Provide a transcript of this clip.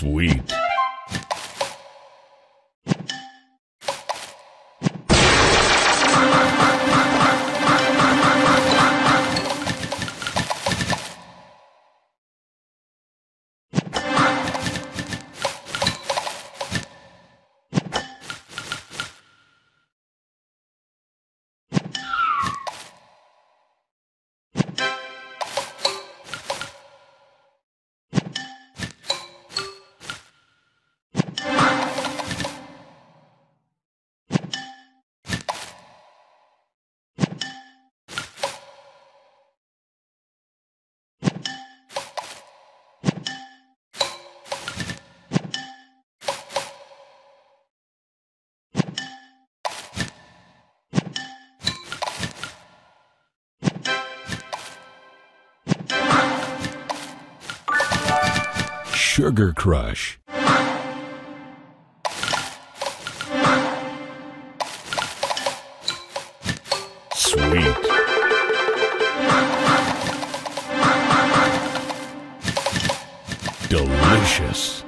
Sweet. Sugar Crush. Sweet. Delicious.